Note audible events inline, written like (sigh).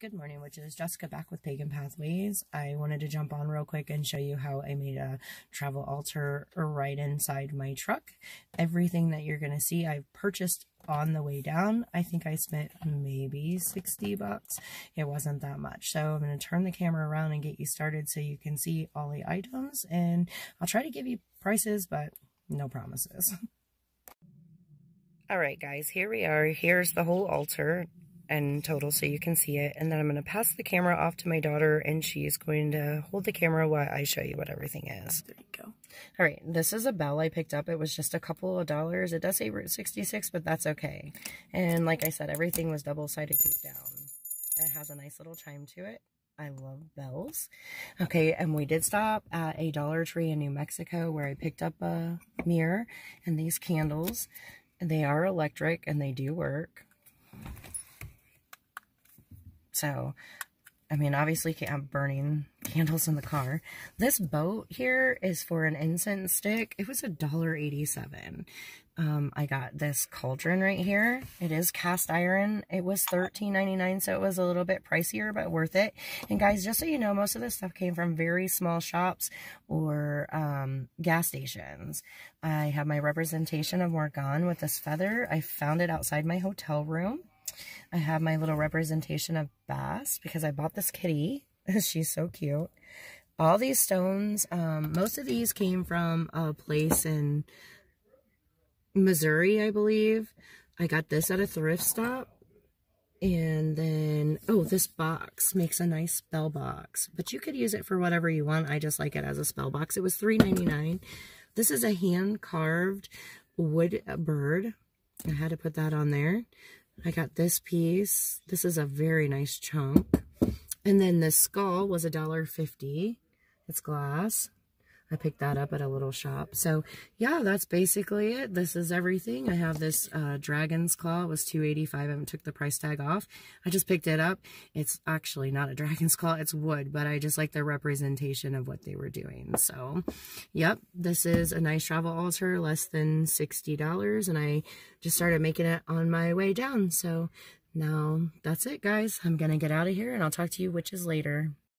Good morning, witches. Jessica back with Pagan Pathways. I wanted to jump on real quick and show you how I made a travel altar right inside my truck. Everything that you're going to see I've purchased on the way down. I think I spent maybe 60 bucks. It wasn't that much. So I'm going to turn the camera around and get you started so you can see all the items. And I'll try to give you prices, but no promises. (laughs) All right, guys, here we are. Here's the whole altar and total so you can see it. And then I'm going to pass the camera off to my daughter and she's going to hold the camera while I show you what everything is. There you go. All right, this is a bell I picked up. It was just a couple of dollars. It does say Route 66, but that's okay. And like I said, everything was double-sided tape down. It has a nice little chime to it. I love bells. Okay, and we did stop at a Dollar Tree in New Mexico where I picked up a mirror and these candles. And They are electric and they do work. So, I mean, obviously can't have burning (laughs) candles in the car. This boat here is for an incense stick. It was a dollar eighty-seven. Um, I got this cauldron right here. It is cast iron. It was $13.99, so it was a little bit pricier, but worth it. And guys, just so you know, most of this stuff came from very small shops or um, gas stations. I have my representation of Morrigan with this feather. I found it outside my hotel room. I have my little representation of Bast because I bought this kitty. (laughs) She's so cute. All these stones, um, most of these came from a place in Missouri, I believe. I got this at a thrift stop. And then, oh, this box makes a nice spell box. But you could use it for whatever you want. I just like it as a spell box. It was $3.99. This is a hand-carved wood bird. I had to put that on there. I got this piece. This is a very nice chunk. And then the skull was a dollar fifty. It's glass. I picked that up at a little shop. So yeah, that's basically it. This is everything. I have this uh, dragon's claw. It was 285 I haven't took the price tag off. I just picked it up. It's actually not a (laughs) dragon's claw. It's wood, but I just like the representation of what they were doing. So yep, this is a nice travel altar, less than $60. And I just started making it on my way down. So now that's it, guys. I'm going to get out of here and I'll talk to you witches later.